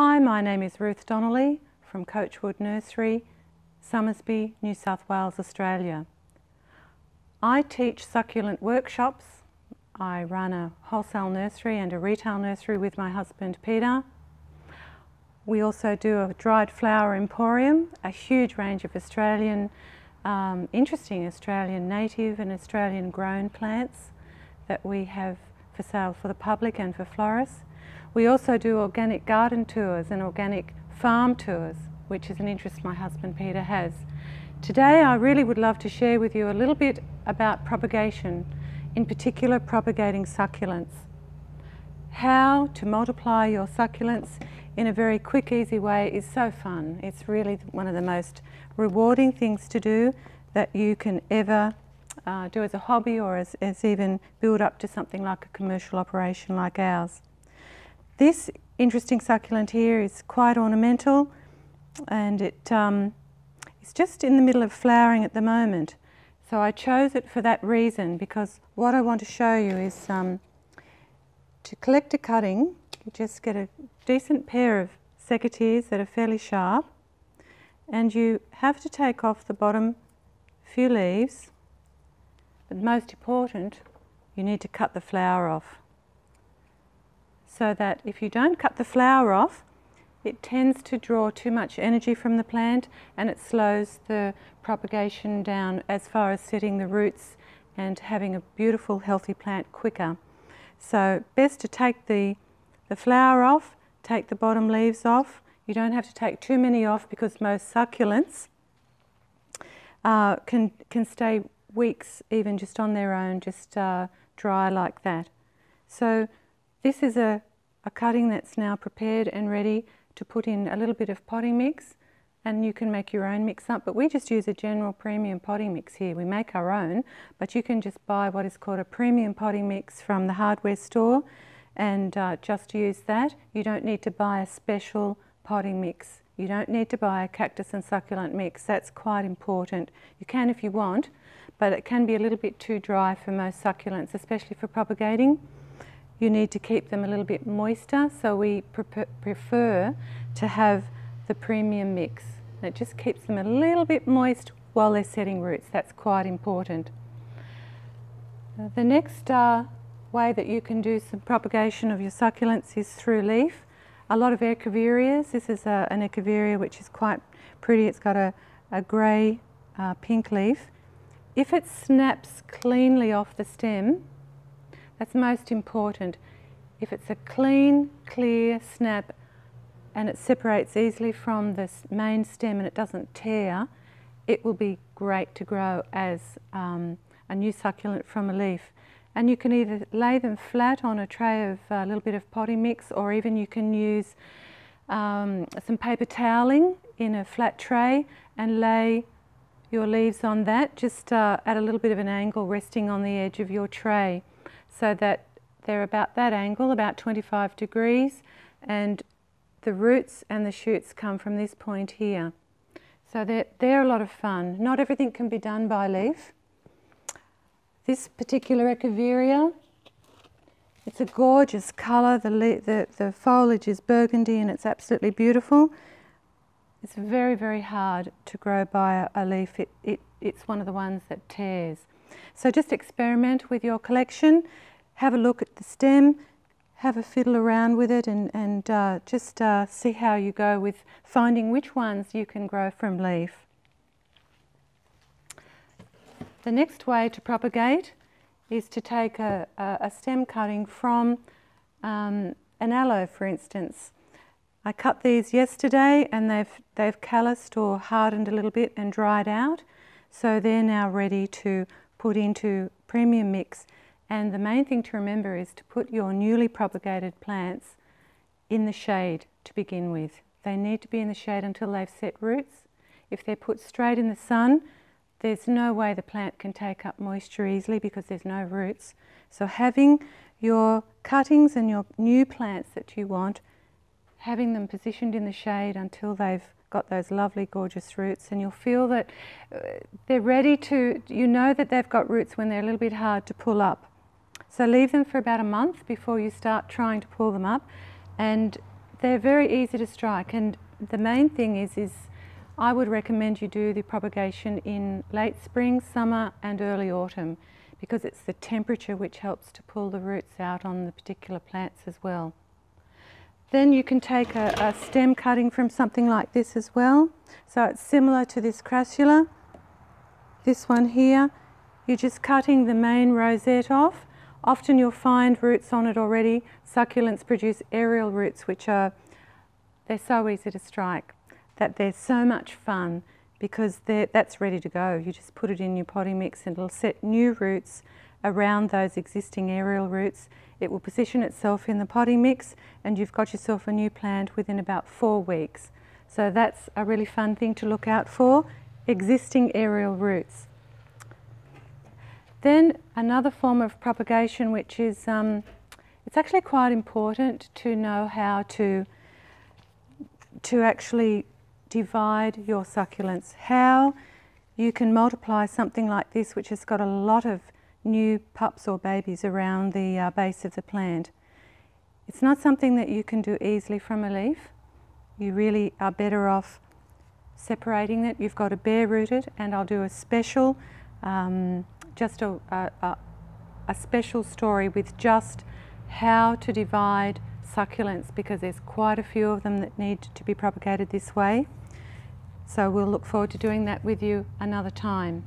Hi, my name is Ruth Donnelly from Coachwood Nursery, Somersby, New South Wales, Australia. I teach succulent workshops. I run a wholesale nursery and a retail nursery with my husband Peter. We also do a dried flower emporium, a huge range of Australian, um, interesting Australian native and Australian grown plants that we have for sale for the public and for florists. We also do organic garden tours and organic farm tours, which is an interest my husband Peter has. Today I really would love to share with you a little bit about propagation, in particular propagating succulents. How to multiply your succulents in a very quick, easy way is so fun. It's really one of the most rewarding things to do that you can ever uh, do as a hobby or as, as even build up to something like a commercial operation like ours. This interesting succulent here is quite ornamental and it um, just in the middle of flowering at the moment. So I chose it for that reason because what I want to show you is um, to collect a cutting, you just get a decent pair of secateurs that are fairly sharp and you have to take off the bottom few leaves but most important you need to cut the flower off so that if you don't cut the flower off, it tends to draw too much energy from the plant and it slows the propagation down as far as setting the roots and having a beautiful healthy plant quicker. So best to take the, the flower off, take the bottom leaves off. You don't have to take too many off because most succulents uh, can, can stay weeks even just on their own, just uh, dry like that. So this is a, a cutting that's now prepared and ready to put in a little bit of potting mix and you can make your own mix up but we just use a general premium potting mix here. We make our own but you can just buy what is called a premium potting mix from the hardware store and uh, just use that. You don't need to buy a special potting mix. You don't need to buy a cactus and succulent mix. That's quite important. You can if you want but it can be a little bit too dry for most succulents especially for propagating you need to keep them a little bit moister, so we pre prefer to have the premium mix. It just keeps them a little bit moist while they're setting roots. That's quite important. Uh, the next uh, way that you can do some propagation of your succulents is through leaf. A lot of echeverias. This is a, an echeveria which is quite pretty. It's got a, a grey uh, pink leaf. If it snaps cleanly off the stem, that's most important. If it's a clean, clear snap and it separates easily from the main stem and it doesn't tear, it will be great to grow as um, a new succulent from a leaf. And you can either lay them flat on a tray of a little bit of potting mix or even you can use um, some paper toweling in a flat tray and lay your leaves on that just uh, at a little bit of an angle resting on the edge of your tray so that they're about that angle, about 25 degrees, and the roots and the shoots come from this point here. So they're, they're a lot of fun. Not everything can be done by leaf. This particular Echeveria, it's a gorgeous colour. The, the, the foliage is burgundy and it's absolutely beautiful. It's very, very hard to grow by a, leaf. It, it, it's one of the ones that tears. So just experiment with your collection have a look at the stem, have a fiddle around with it and, and uh, just uh, see how you go with finding which ones you can grow from leaf. The next way to propagate is to take a, a, a stem cutting from um, an aloe, for instance. I cut these yesterday and they've, they've calloused or hardened a little bit and dried out. So they're now ready to put into premium mix and the main thing to remember is to put your newly propagated plants in the shade to begin with. They need to be in the shade until they've set roots. If they're put straight in the sun, there's no way the plant can take up moisture easily because there's no roots. So having your cuttings and your new plants that you want, having them positioned in the shade until they've got those lovely gorgeous roots and you'll feel that uh, they're ready to, you know that they've got roots when they're a little bit hard to pull up. So leave them for about a month before you start trying to pull them up and they're very easy to strike and the main thing is is I would recommend you do the propagation in late spring, summer and early autumn because it's the temperature which helps to pull the roots out on the particular plants as well. Then you can take a, a stem cutting from something like this as well. So it's similar to this crassula. This one here, you're just cutting the main rosette off. Often you'll find roots on it already. Succulents produce aerial roots which are, they're so easy to strike that they're so much fun because that's ready to go. You just put it in your potting mix and it'll set new roots around those existing aerial roots. It will position itself in the potting mix and you've got yourself a new plant within about four weeks. So that's a really fun thing to look out for, existing aerial roots. Then another form of propagation which is, um, it's actually quite important to know how to, to actually divide your succulents, how you can multiply something like this which has got a lot of new pups or babies around the uh, base of the plant. It's not something that you can do easily from a leaf. You really are better off separating it. You've got to bare root it and I'll do a special, um, just a, a, a special story with just how to divide succulents because there's quite a few of them that need to be propagated this way. So we'll look forward to doing that with you another time.